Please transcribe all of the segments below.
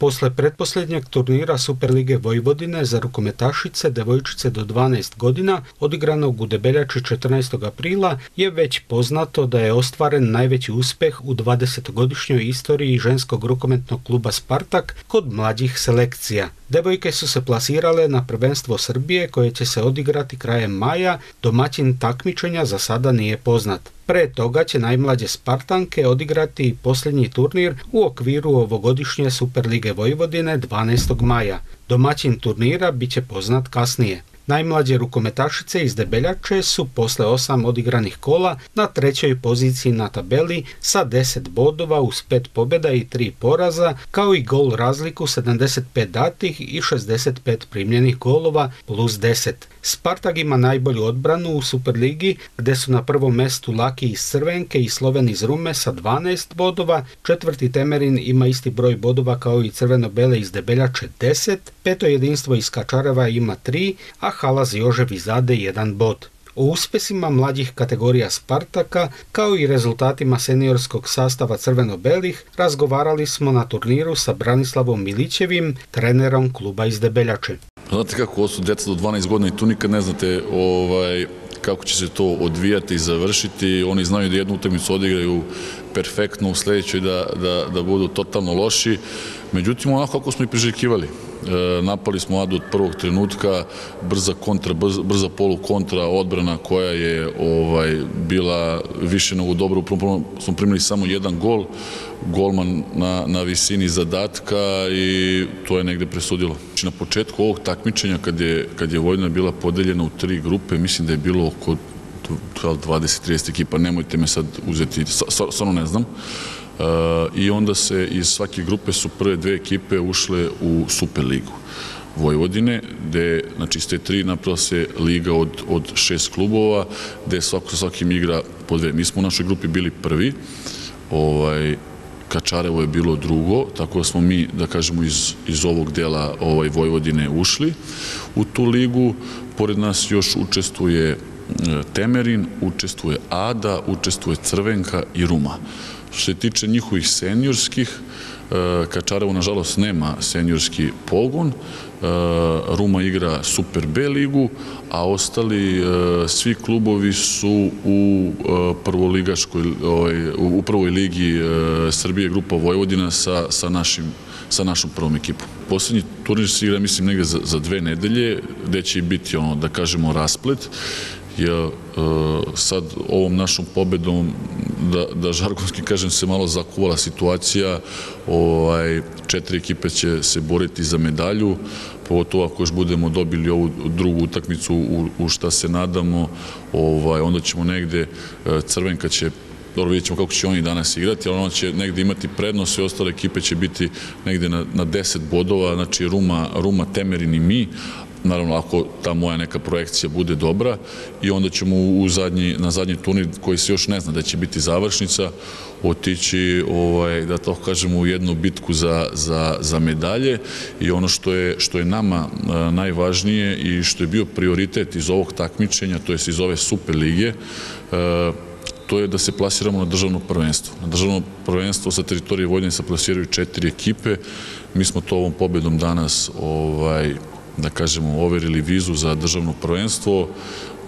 Posle pretposljednjeg turnira Superlige Vojvodine za rukometašice devojčice do 12 godina, odigranog u Debeljači 14. aprila, je već poznato da je ostvaren najveći uspeh u 20-godišnjoj istoriji ženskog rukometnog kluba Spartak kod mlađih selekcija. Devojke su se plasirale na prvenstvo Srbije koje će se odigrati krajem maja, domaćin takmičenja za sada nije poznat. Pre toga će najmlađe Spartanke odigrati posljednji turnir u okviru ovogodišnje Superlige Vojvodine 12. maja. Domaćin turnira bit će poznat kasnije. Najmlađe rukometašice iz Debeljače su posle osam odigranih kola na trećoj poziciji na tabeli sa 10 bodova uz 5 pobjeda i 3 poraza, kao i gol razliku 75 datih i 65 primljenih golova plus 10. Spartak ima najbolju odbranu u Superligi gdje su na prvom mestu Laki iz Crvenke i Sloven iz Rume sa 12 bodova, četvrti Temerin ima isti broj bodova kao i Crveno-Bele iz Debeljače 10, peto jedinstvo iz Kačareva ima 3, a Halaz Jožev iz Ade 1 bod. O uspesima mlađih kategorija Spartaka, kao i rezultatima seniorskog sastava Crveno-Belih, razgovarali smo na turniru sa Branislavom Milićevim, trenerom kluba iz Debeljače. Znate kako, ovo su djeca do 12 godina i tu nikad ne znate ovaj, kako će se to odvijati i završiti. Oni znaju da jednu utakmicu odigraju perfektno, u sledećoj da, da, da budu totalno loši. Međutim, onako kako smo i priželjkivali. E, napali smo Adu od prvog trenutka, brza kontra, brza, polu kontra, odbrana koja je ovaj bila više nego dobro. Upravo smo primili samo jedan gol, golman na, na visini zadatka i to je negde presudilo. Znači, na početku ovog takmičenja, kad je, kad je Vojna bila podeljena u tri grupe, mislim da je bilo oko 20-30 ekipa, nemojte me sad uzeti, stvarno ne znam. I onda se iz svake grupe su prve dve ekipe ušle u Superligu. Vojvodine, gde znači, iz te tri napravo se liga od, od šest klubova, gde svako sa svakim igra po dve. Mi smo u našoj grupi bili prvi, ovaj, Kačarevo je bilo drugo, tako da smo mi, da kažemo, iz, iz ovog dela ovaj, Vojvodine ušli u tu ligu. Pored nas još učestvuje Temerin, učestvuje Ada, učestvuje Crvenka i Ruma. Što se tiče njihovih seniorskih, e, Kačarevo nažalost nema seniorski pogon, e, Ruma igra Super B ligu, a ostali e, svi klubovi su u prvoligaškoj, ovaj, u prvoj ligi Srbije grupa Vojvodina sa, sa našim sa našom prvom ekipom. Poslednji turnir se igra, mislim, negde za, za dve nedelje, gde će biti, ono, da kažemo, rasplet je sad ovom našom pobedom da, da žargonski kažem se malo zakuvala situacija. Ovaj, četiri ekipe će se boriti za medalju pogotovo ako još budemo dobili ovu drugu utakmicu u, u šta se nadamo. Ovaj, onda ćemo negde e, Crvenka će dobro vidjet ćemo kako će oni danas igrati, ali ona će negde imati prednost, sve ostale ekipe će biti negde na, na 10 bodova, znači Ruma, Ruma, Temerin i mi, naravno ako ta moja neka projekcija bude dobra i onda ćemo u zadnji, na zadnji turnir koji se još ne zna da će biti završnica otići ovaj, da to kažemo u jednu bitku za, za, za medalje i ono što je, što je nama a, najvažnije i što je bio prioritet iz ovog takmičenja, to je iz ove super lige, a, to je da se plasiramo na državno prvenstvo. Na državno prvenstvo sa teritorije Vojvodine se plasiraju četiri ekipe. Mi smo to ovom pobedom danas ovaj, da kažemo, overili vizu za državno prvenstvo.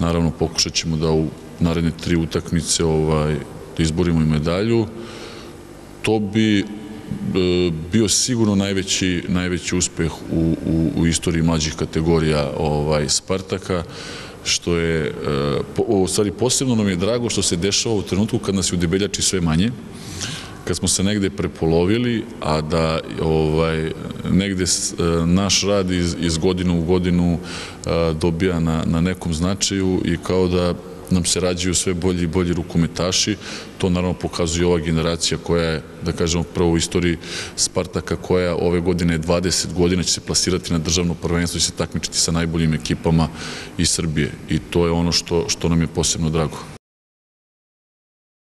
Naravno, pokušat ćemo da u naredne tri utakmice ovaj, da izborimo i medalju. To bi e, bio sigurno najveći, najveći uspeh u, u, u istoriji mlađih kategorija ovaj, Spartaka što je, e, u stvari posebno nam je drago što se dešava u trenutku kad nas je u debeljači sve manje, kad smo se negde prepolovili, a da ovaj, negde e, naš rad iz, iz godinu u godinu e, dobija na, na nekom značaju i kao da nam se rađaju sve bolji i bolji rukometaši. To naravno pokazuje ova generacija koja je, da kažemo, prvo u istoriji Spartaka koja ove godine 20 godina će se plasirati na državno prvenstvo i se takmičiti sa najboljim ekipama iz Srbije. I to je ono što, što nam je posebno drago.